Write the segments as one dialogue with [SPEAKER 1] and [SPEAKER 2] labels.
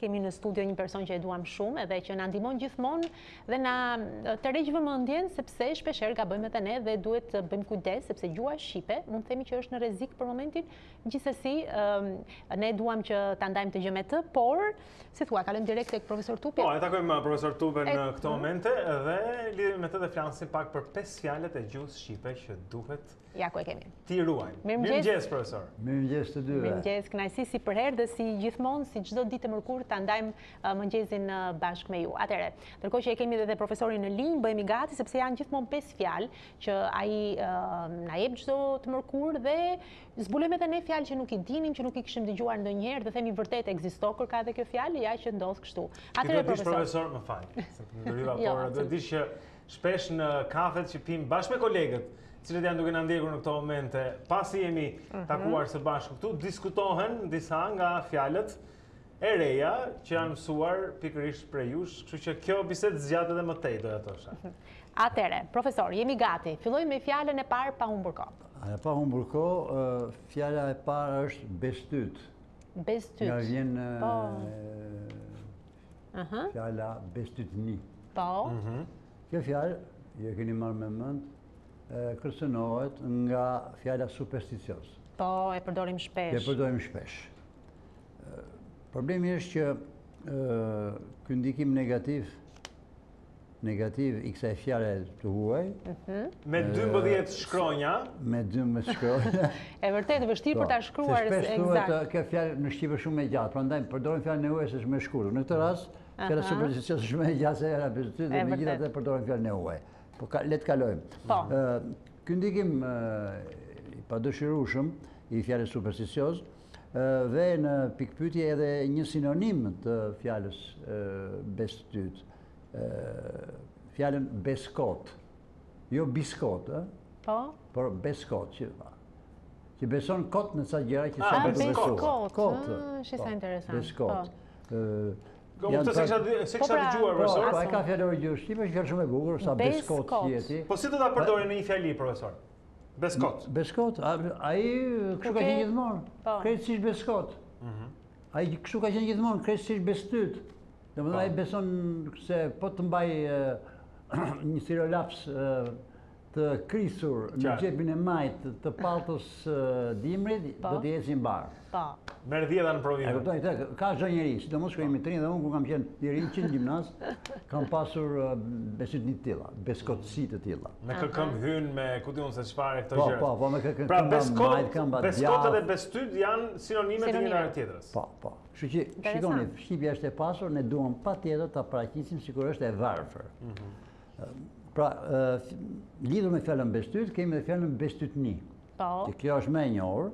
[SPEAKER 1] Kemi në studio një person që e duam shumë dhe që na ndihmon gjithmonë dhe na tërheq vëmendjen sepse shpeshherë gabojmë edhe ne dhe duhet të bëjmë kujdes sepse gjuha shqipe mund të themi që është në rrezik për momentin. Gjithsesi ne duam që ta ndajmë këtë gjë me të, por si thua, kalojmë direkt tek profesor Tupi.
[SPEAKER 2] Po, e takojmë uh, profesor Tupin në këto momente dhe lidhemi me të dhe flasim pak për pesë fjalët e gjuhës shqipe që duhet
[SPEAKER 1] Ja ku e kemi.
[SPEAKER 2] T'i ruajmë. Mirëmëngjes profesor.
[SPEAKER 3] Mirëmëngjes të dyve.
[SPEAKER 1] Mirëmëngjes, kënaqësi si përherë dhe si gjithmonë, si çdo ditë të mërkurë ta ndajmë uh, mëngjesin uh, bashkë me ju. Atëherë, ndërkohë që e kemi edhe profesorin në linjë, bëhemi gati sepse janë gjithmonë pesë fjalë që ai uh, na jep çdo të mërkurë dhe zbulojmë edhe ne fjalë që nuk i dinim, që nuk i kishim dëgjuar ndonjëherë dhe themi vërtet ekzistokërka edhe kjo fjalë, ja që ndodh kështu.
[SPEAKER 2] Atëherë profesor, më fal. Sepse ndërhyra jo, por do ta dish që shpesh në kafet që pimë bashkë me kolegët, të cilët janë duke na ndjekur në këto momente, pasi jemi mhm. takuar së bashku këtu, diskutohen disa nga fjalët e reja që janë mësuar pikërisht prej jush, kështu që kjo bisedë zgjat edhe më tej, do të thosha. Mhm.
[SPEAKER 1] Atëherë, profesor, jemi gati, fillojmë fjalën e parë pa humbur
[SPEAKER 3] kohë. E pa humbur kohë, fjala e parë është bestyt.
[SPEAKER 1] Bestyt.
[SPEAKER 3] Nga vjen po. fjala bestytni.
[SPEAKER 1] Po.
[SPEAKER 3] Kjo fjalë, ju e keni marrë me mend, kërcënohet nga fjala supersticioz.
[SPEAKER 1] Po, e përdorim shpesh.
[SPEAKER 3] E përdorim shpesh. Problemi është që ky ndikim negativ negativ i kësaj fjale të huaj.
[SPEAKER 2] Mhm. Me 12 shkronja.
[SPEAKER 3] Me 12 shkronja.
[SPEAKER 1] E vërtetë, e vështirë për po,
[SPEAKER 3] ta shkruar ekzakt. Kjo fjala në shqip shumë e gjatë, prandaj përdorim fjalën e huaj se është më e shkurtër. Në këtë rast, fjala supersticioz është më e gjatë se fjala bestyt dhe megjithatë përdorim fjalën e huaj. Po, le të kalojmë.
[SPEAKER 1] Po.
[SPEAKER 3] Ky ndikim i padëshirueshëm i fjalës supersticioz, vë në pikëpyetje edhe një sinonim të fjalës bestyt, fjalën beskot, jo biskot,
[SPEAKER 1] po?
[SPEAKER 3] por beskot, që pa. Që beson kot në ca gjëra që
[SPEAKER 1] s'janë ah,
[SPEAKER 3] për
[SPEAKER 1] t'u besuar. Kot, kot, ah, që sa
[SPEAKER 3] po,
[SPEAKER 1] interesant.
[SPEAKER 3] Beskot.
[SPEAKER 2] Po. Po më thënë s'e kisha të
[SPEAKER 3] s'e
[SPEAKER 2] kisha dë
[SPEAKER 3] pra, gjuar po, profesor. Po e ka fjalori i gjuhës shqipe, fjalë shumë e bukur, sa beskot që je ti.
[SPEAKER 2] Po si do ta përdornim në një fjali profesor? Beskot.
[SPEAKER 3] Beskot, ai kështu ka qenë gjithmonë.
[SPEAKER 1] Po.
[SPEAKER 3] Krejt si beskot.
[SPEAKER 2] Mhm.
[SPEAKER 3] Ai kështu ka qenë gjithmonë, krejt si bestyt. Domethënë po. ai beson se po të mbajë një stilolaps të krisur në xhepin e majtë të palltos së dimrit, po. do t'i ecë mbarë.
[SPEAKER 1] Po.
[SPEAKER 2] Merr dhjeta në provim.
[SPEAKER 3] E kuptoj, të, ka zënë njeri, si të mos ketë, jemi të dhe unë kur kam qenë njeri që në gjimnaz, kam pasur bestytni të tilla, beskotësi të tilla.
[SPEAKER 2] Me këmbën hyn me, ku ta di unë se çfarë këto
[SPEAKER 3] po, gjërash. Po, po, me këmbën
[SPEAKER 2] pra, beskot, këmba e djathtë. Beskot dhe bestyt janë sinonime të njëra-tjetrës.
[SPEAKER 3] Po, po. Sheh që, shikoni, Shqipja është e pasur, ne duam patjetër ta paraqesim sikur është e varfër. Mhm. Pra, lidhur me fjalën bestyt, kemi dhe fjalën
[SPEAKER 1] bestytni.
[SPEAKER 3] që kjo është më e njohur,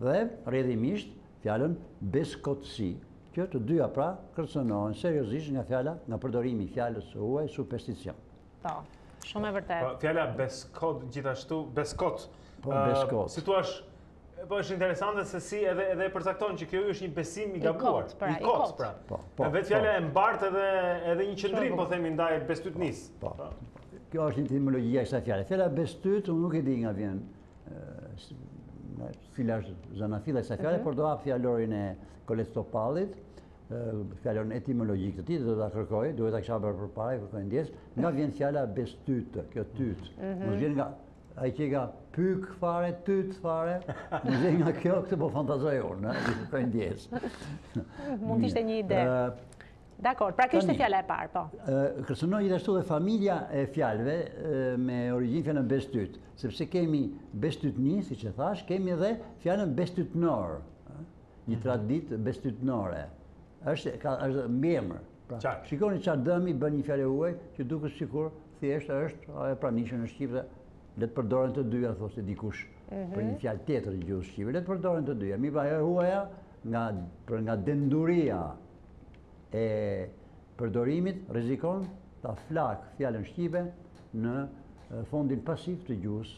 [SPEAKER 3] dhe, rrjedhimisht, fjalën beskotësi, që të dyja pra kërcënohen seriozisht nga fjala, nga përdorimi i fjalës së huaj supersticion.
[SPEAKER 1] Po, shumë e vërtetë.
[SPEAKER 2] Po, fjala beskot, gjithashtu, beskot,
[SPEAKER 3] Po, beskot.
[SPEAKER 2] si thua, po është interesante se si edhe edhe e përcakton që kjo është një besim i gabuar,
[SPEAKER 1] pra, i kot,
[SPEAKER 2] pra.
[SPEAKER 3] Po, po.
[SPEAKER 2] Vetë fjala e mbart edhe edhe një qëndrim, po themi, ndaj bestytnisë.
[SPEAKER 3] Po, po. Kjo është etimologjia e kësaj fjale. Fjala bestyt, unë nuk e di nga vjen cila është zanafilla e kësaj fjale, mhm. por do hap fjalorin e Kolec Topallit, fjalorin etimologjik të tij, dhe do ta kërkoj, duhet ta kisha bërë përpara, kërkoj ndjesë, nga vjen fjala bestyt, kjo tyt. Mhm. Mos vjen nga, ai që s'ka pyk fare, tyt fare, mos vjen nga kjo, këtë po fantazoj unë, kërkoj ndjesë.
[SPEAKER 1] Mund të ishte një ide. Dakord, pra kjo ishte fjala e parë, po.
[SPEAKER 3] Kërcënohet gjithashtu dhe familja e fjalëve me origjinë fjalën bestyt, sepse kemi bestytni, siç e thashë, kemi edhe fjalën bestytnor, një mhm. traditë bestytnore. Është ka është mbiemër. Pra, shikoni çfarë dëmi bën një fjalë e huaj që duket sikur thjesht është e pranishme në shqip dhe le të përdoren të dyja thoshte dikush mhm. për një fjalë tjetër në gjuhën shqipe. Le të përdoren të dyja. Mirëpo e huaja nga për nga denduria e përdorimit rrezikon ta flakë fjalën shqipe në fondin pasiv të gjuhës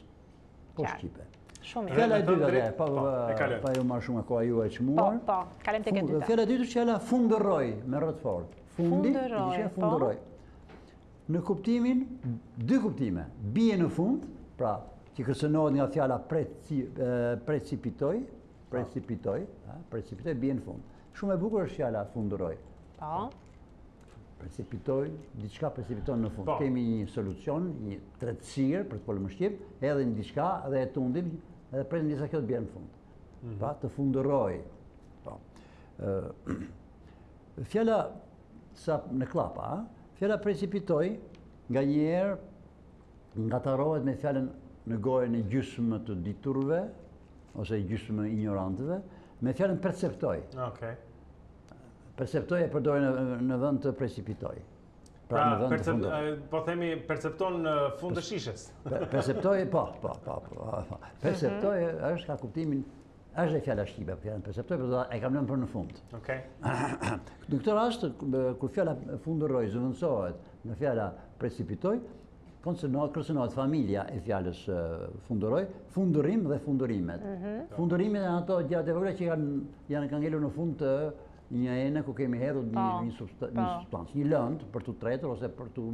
[SPEAKER 3] po shqipe.
[SPEAKER 1] Shumë
[SPEAKER 3] mirë. Fjala e dytë atëherë, pa po, po, pa ju marrë shumë koha juaj e çmuar.
[SPEAKER 1] Po, po, kalojmë tek e dyta.
[SPEAKER 3] Fjala e dytë është fjala fundërroj me rr të fortë. Fundi,
[SPEAKER 1] fundërroj,
[SPEAKER 3] po. fundërroj. Në kuptimin dy kuptime, bie në fund, pra që kërcënohet nga fjala precipitoj, precipitoj, precipitoj bie në fund. Shumë e bukur është fjala fundërroj.
[SPEAKER 1] Po.
[SPEAKER 3] Precipitoj, diçka precipiton në fund.
[SPEAKER 2] Po.
[SPEAKER 3] Kemi një solucion, një tretësirë për të folur më shqip, edhe një diçka dhe e tundim edhe presim derisa kjo të bjerë në fund. Mhm. Pra të fundërrojë. Po. Fjala sa në kllapa, fjala precipitoj nganjëherë ngatërrohet me fjallën në gojën e gjysmë të diturve, ose gjysmë injorantëve, me fjalën perceptoj.
[SPEAKER 2] Okej.
[SPEAKER 3] Perceptoj e përdoj në vend të precipitoj.
[SPEAKER 2] Pra,
[SPEAKER 3] pra
[SPEAKER 2] perceptoj, po themi, percepton në fund të shishes.
[SPEAKER 3] Perceptoj, po, po, po, po, po. Perceptoj, mhm. është ka kuptimin, është dhe fjala shqipe, për fjallën perceptoj, por po e kam lënë për në fund.
[SPEAKER 2] Okej.
[SPEAKER 3] Në këtë rast, kur fjala fundërroj, zëvendësohet nga fjala precipitoj, Kërcënohet familja e fjalës fundërroj, fundërrim dhe fundërrimet. Mhm. Fundërrimet janë ato gjërat e vëna që janë, janë kanë ngelur në fund të një ene ku kemi hedhur një,
[SPEAKER 1] po,
[SPEAKER 3] një,
[SPEAKER 1] po.
[SPEAKER 3] substancë, një lëndë për të tretur ose për të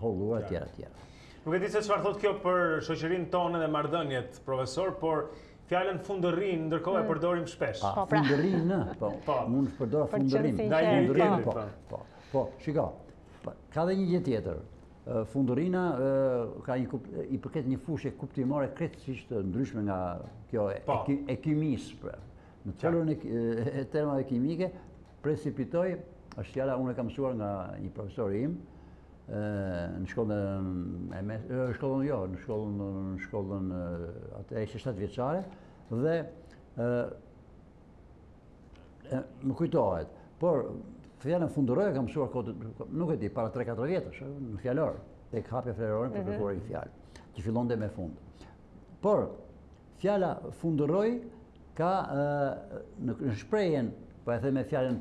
[SPEAKER 3] holluar e të tjera e të tjera.
[SPEAKER 2] Nuk e di se çfarë thotë kjo për shoqërinë tonë dhe marrëdhëniet, profesor, por fjalën fundërrinë ndërkohë e mm. përdorim shpesh.
[SPEAKER 1] Po, pra.
[SPEAKER 3] fundërrinë, po.
[SPEAKER 2] Po,
[SPEAKER 3] mund të
[SPEAKER 1] përdor
[SPEAKER 2] fundërrinë. Ndaj
[SPEAKER 3] një
[SPEAKER 2] tjetër.
[SPEAKER 3] Po, po. Po, shiko. Ka dhe një gjë tjetër. Fundërrina ka një i përket një fushe kuptimore krejtësisht ndryshme nga kjo e
[SPEAKER 2] po.
[SPEAKER 3] kimisë. Pra. Në celulën e termave kimike, precipitoj, është fjala unë e kam mësuar nga një profesor im, në shkollën e me, në shkollën jo, në shkollën në shkollën atëherë ishte 7 vjeçare dhe Më kujtohet, por fjalën fundërroj e kam mësuar kot, nuk e di, para 3-4 vjetësh, në fjalor, tek hapja fjalorin për të mhm. kërkuar një fjalë, që fillonte me fund. Por, fjala fundërroj ka në shprehjen, po e them me fjalën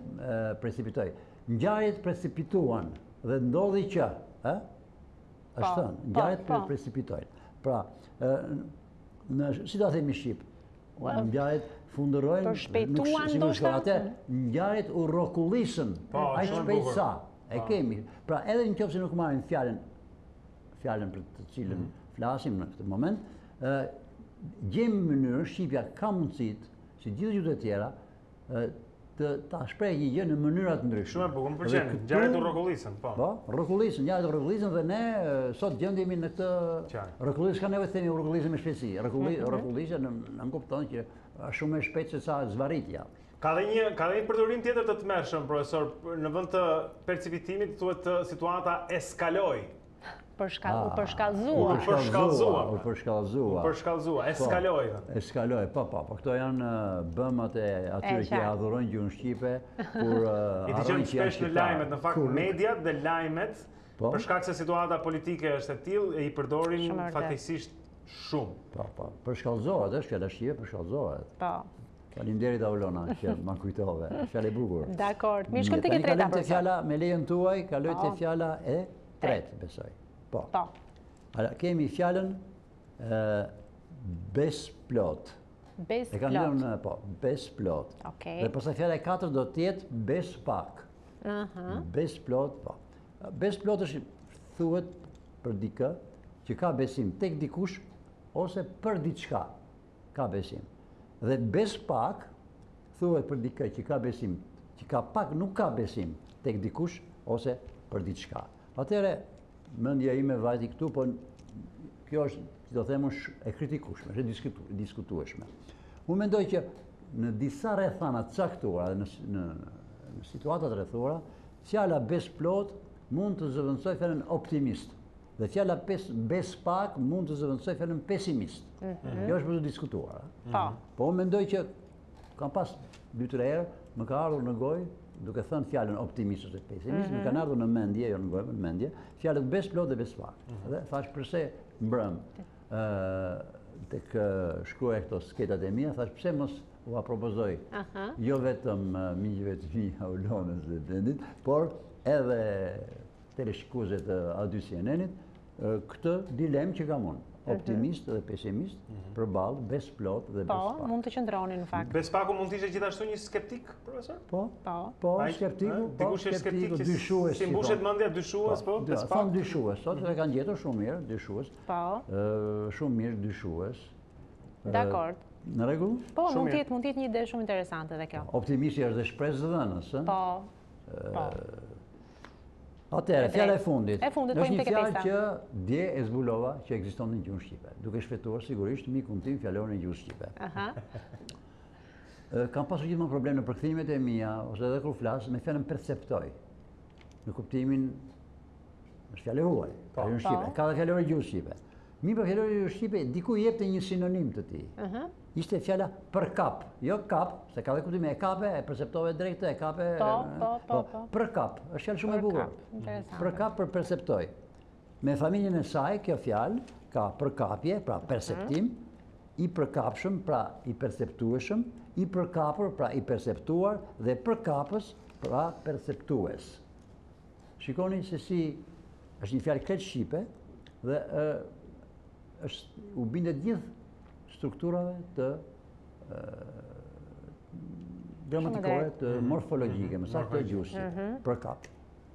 [SPEAKER 3] precipitoj, ngjarjet precipituan dhe ndodhi që, ë? Është
[SPEAKER 1] po,
[SPEAKER 3] thënë,
[SPEAKER 1] po,
[SPEAKER 3] ngjarjet
[SPEAKER 1] po.
[SPEAKER 3] precipitojnë. Pra, si do ta themi shqip, Ngjarjet fundërojnë përshpejtuan
[SPEAKER 1] ndoshta
[SPEAKER 3] atë ngjarjet u rrokullisën
[SPEAKER 2] po,
[SPEAKER 3] aq shpejt sa e
[SPEAKER 2] po.
[SPEAKER 3] kemi pra edhe në qoftë se nuk marrim fjalën fjalën për të cilën
[SPEAKER 2] mhm.
[SPEAKER 3] flasim në këtë moment ë gjejmë mënyrë shqipja ka mundësitë si gjithë gjuhët e tjera të ta shpreh një gjë në mënyra të ndryshme.
[SPEAKER 2] Shumë e bukur, më pëlqen. Ngjarjet u rrokullisën, po.
[SPEAKER 3] Po, rrokullisën, ngjarjet u rrokullisën dhe ne sot gjendemi në këtë rrokullisë s'ka nevojë të themi u rrokullisën me shpejtësi. Rrokulli, rrokullisje nënkupton që është shumë më e shpejtë se sa zvarritja.
[SPEAKER 2] Ka dhe një ka dhe një përdorim tjetër të tmerrshëm profesor, në vend të precipitimit thuhet situata eskaloi.
[SPEAKER 1] U përshkallzua. U përshkallzua.
[SPEAKER 3] U
[SPEAKER 2] përshkallzua.
[SPEAKER 3] U përshkallzua.
[SPEAKER 2] Eskaloi.
[SPEAKER 3] Eskaloi. Po, po, po. Këto janë bëmat e atyre që adhurojnë gjuhën shqipe, gjoja dhe
[SPEAKER 2] që
[SPEAKER 3] janë
[SPEAKER 2] shqiptarë.
[SPEAKER 3] I dëgjojmë
[SPEAKER 2] shpesh në lajmet, në fakt, mediat dhe lajmet, për shkak se situata politike është e tillë, i përdorin fatkeqësisht shumë.
[SPEAKER 3] Po, po. Përshkallzohet, është fjala shqipe, përshkallzohet.
[SPEAKER 1] Po.
[SPEAKER 3] Faleminderit Aulona që ma kujtove. Fjalë e bukur.
[SPEAKER 1] Dakord. Mirë shkon
[SPEAKER 3] tek
[SPEAKER 1] e treta.
[SPEAKER 3] Kalojmë te fjala me lejen tuaj, kaloj te fjala e tretë, besoj. Po.
[SPEAKER 1] Po.
[SPEAKER 3] A kemi fjalën ë besplot.
[SPEAKER 1] Besplot.
[SPEAKER 3] E
[SPEAKER 1] kam
[SPEAKER 3] lënë po, besplot.
[SPEAKER 1] Okej.
[SPEAKER 3] Dhe pastaj fjala e katërt do të jetë bespak.
[SPEAKER 1] Aha.
[SPEAKER 3] Besplot, po. Besplot është thuhet për dikë që ka besim tek dikush ose për diçka. ka besim. Dhe bespak, thuhet për dikë që ka besim, që ka pak nuk ka besim tek dikush ose për diçka. Atëherë mendja ime vajti këtu, po kjo është, si do themi, e kritikueshme, është e diskutueshme. Unë mendoj që në disa rrethana të caktuara në në në situata të rrethuara, fjala besplot mund të zëvendësojë fjalën optimist. Dhe fjala pes, bespak mund të zëvendësojë fjalën pesimist. Mhm. Kjo është për t'u diskutuar.
[SPEAKER 1] Po.
[SPEAKER 3] Po unë mendoj që kam pas 2-3 herë më ka ardhur në gojë duke thënë fjalën optimist ose pesimist, më mhm. kanë ardhur në mendje, jo në gojë, në mendje, fjalët besplot dhe bespak. Mhm. Dhe thashë përse mbrëmë tek shkruaja këto skedat e mia, thashë pse mos ua
[SPEAKER 1] propozoj
[SPEAKER 3] jo vetëm miqëve të mi Aulonës dhe Blendit, por edhe teleshikuesve të A2 CNN-it, këtë dilemë që kam unë, mhm. optimist dhe pesimist, mhm. përballë, besplot dhe bes po, pak.
[SPEAKER 1] Po, mund të qëndrojë në fakt.
[SPEAKER 2] Bespaku mund të ishte gjithashtu një skeptik, profesor?
[SPEAKER 3] Po,
[SPEAKER 1] po,
[SPEAKER 3] po skeptiku, po,
[SPEAKER 2] po
[SPEAKER 3] skeptiku, dyshues.
[SPEAKER 2] S'i mbushet mendja, dyshues, po, bespak.
[SPEAKER 3] Thonë dyshues, sot e kanë gjetur shumë mirë, dyshues.
[SPEAKER 1] Po.
[SPEAKER 3] Shumë mirë, dyshues.
[SPEAKER 1] Dakord.
[SPEAKER 3] Në rregull?
[SPEAKER 1] Po, mund të jetë, mund të jetë një ide shumë interesante dhe kjo.
[SPEAKER 3] Optimisti është dhe shpresëdhënës,
[SPEAKER 1] Po, Po.
[SPEAKER 3] Atëherë, fjala e fundit.
[SPEAKER 1] E fundit po një fjalë
[SPEAKER 3] që dje e zbulova që ekziston në gjuhën shqipe, duke shfletuar sigurisht mikun tim fjalorin e gjuhës shqipe.
[SPEAKER 1] Aha.
[SPEAKER 3] Kam pasur gjithmonë problem në përkthimet e mia ose edhe kur flas me fjalën perceptoj. Në kuptimin është fjalë e huaj,
[SPEAKER 2] po,
[SPEAKER 3] në gjuhën shqipe.
[SPEAKER 1] Po.
[SPEAKER 3] E ka dhe fjalori i gjuhës shqipe. Mirëpo fjalori i shqipes diku i jepte një sinonim të tij.
[SPEAKER 1] Ëhë.
[SPEAKER 3] Ishte fjala përkap, jo kap, se ka dhe kuptim e kape, e perceptove drejt e kape.
[SPEAKER 1] Po, po, po, po,
[SPEAKER 3] po. Përkap, është fjalë shumë e bukur.
[SPEAKER 1] Interesant. Përkap
[SPEAKER 3] për perceptoj. Me familjen e saj kjo fjalë ka përkapje, pra mhm. perceptim, i përkapshëm, pra i perceptueshëm, i përkapur, pra i perceptuar dhe përkapës, pra perceptues. Shikoni se si është një fjalë krejt shqipe dhe u bindet gjithë strukturave gramatikore të mhm. morfologjike, më saktë e gjuhësisht, mhm. mhm. përkap.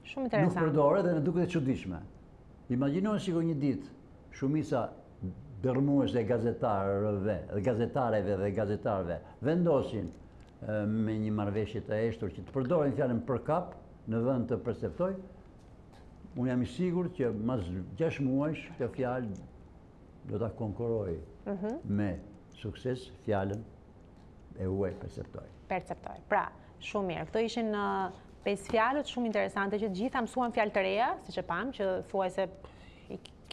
[SPEAKER 1] Shumë interesant.
[SPEAKER 3] Nuk përdoret dhe na duket e çuditshme. Imagjinoni sikur një ditë shumica dërrmuese e gazetarëve, e gazetareve dhe gazetarëve vendosin me një marrëveshje të heshtur që të përdorin fjalën përkap në vend të perceptoj, unë jam i sigurt që mas 6 muajsh kjo fjalë do ta konkurrojë mhm. me sukses fjalën e huaj perceptoj.
[SPEAKER 1] Perceptoj. Pra, shumë mirë. Këto ishin në uh, pesë fjalët shumë interesante që të gjitha mësuam fjalë të reja, siç e pamë, që thuajse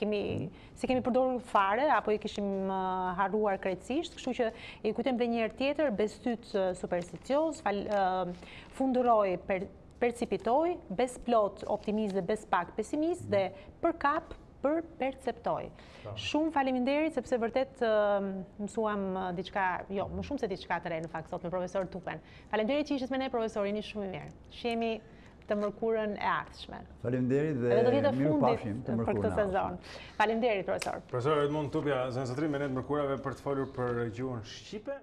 [SPEAKER 1] kemi s'i kemi përdorur fare apo i kishim uh, harruar krejtësisht, kështu që i kujtojmë edhe një herë tjetër bestytë uh, supersticioz, fal uh, fundërroj per, precipitoj, besëplotë optimist dhe besëpakë pesimist dhe përkap për perceptoj. Po. Shumë faleminderit sepse vërtet uh, mësuam uh, diçka, jo, më shumë se diçka të re në fakt sot me profesor Tupen. Faleminderit që ishit me ne profesor, jeni shumë i mirë. Shihemi të mërkurën e ardhshme.
[SPEAKER 3] Faleminderit dhe mirupafshim të mërkurën e ardhshme.
[SPEAKER 1] Faleminderit profesor.
[SPEAKER 2] Profesor Edmund Tupja, zonja zotërinj me ne të mërkurave për të folur për gjuhën shqipe.